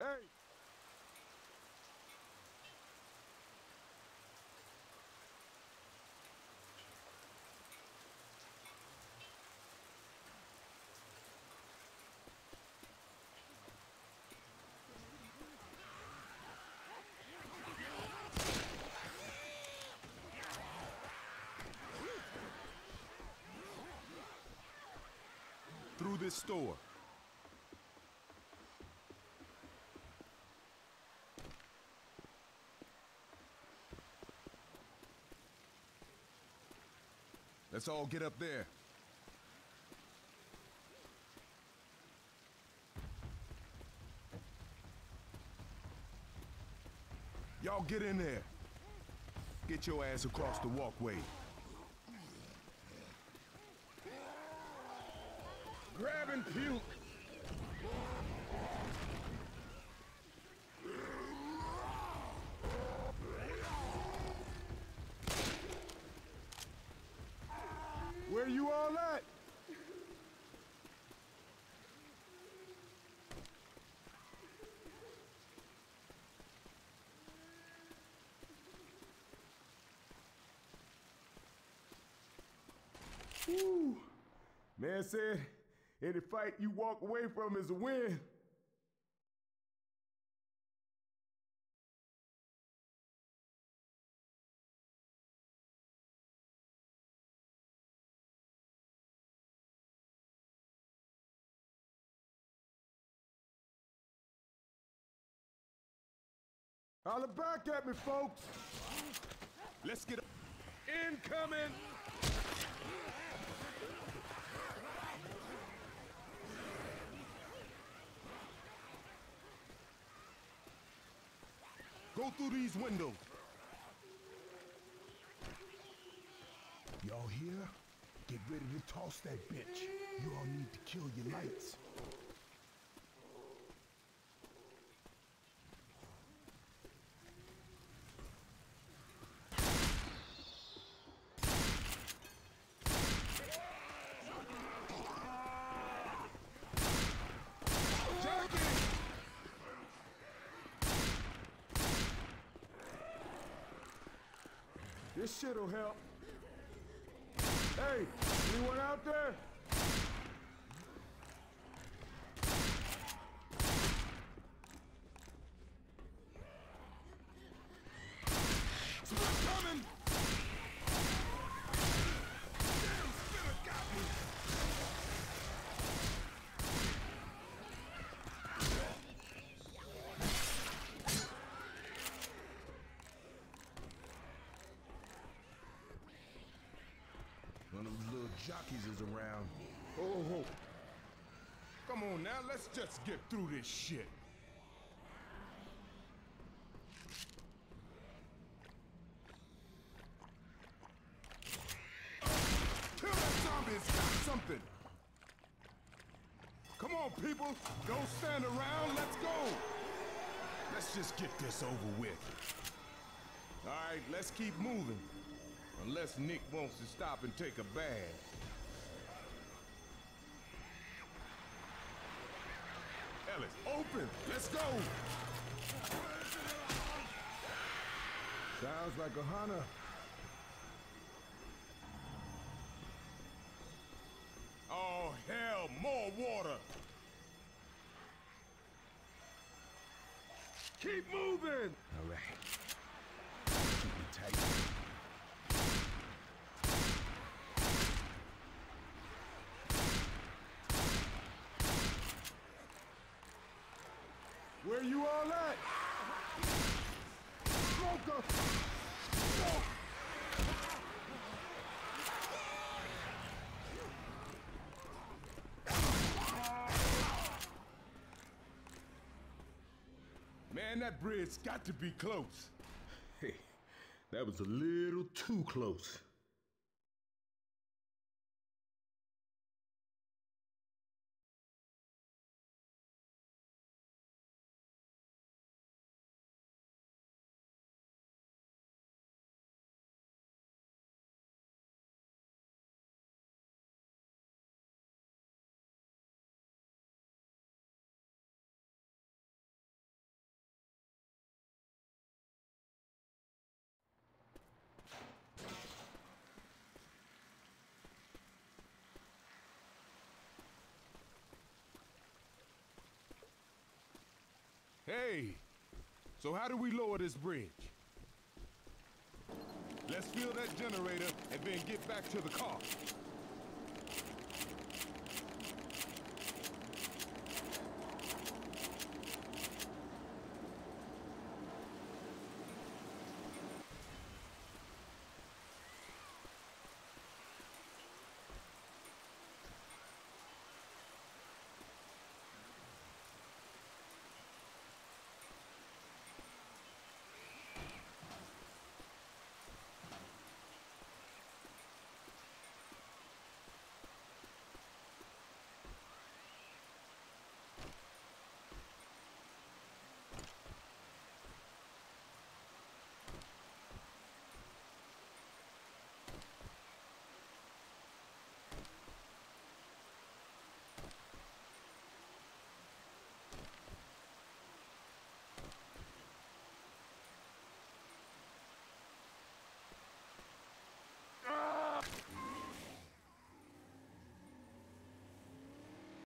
Hey! Through this store. Let's all get up there. Y'all get in there. Get your ass across the walkway. Grab and puke. You all at? Woo. Man said, any fight you walk away from is a win. Holler back at me, folks. Let's get incoming. Go through these windows. Y'all here? Get ready to toss that bitch. You all need to kill your lights. This shit'll help. Hey, anyone out there? Is around. Oh, oh. Come on now, let's just get through this shit. Kill that zombie, got something. Come on, people. Don't stand around, let's go. Let's just get this over with. All right, let's keep moving. Unless Nick wants to stop and take a bath. Open! Let's go! Sounds like a hunter. Oh, hell, more water! Keep moving! All right. Keep it tight. Where you all at? Man, that bridge's got to be close. Hey, that was a little too close. Hey, so how do we lower this bridge? Let's fill that generator and then get back to the car.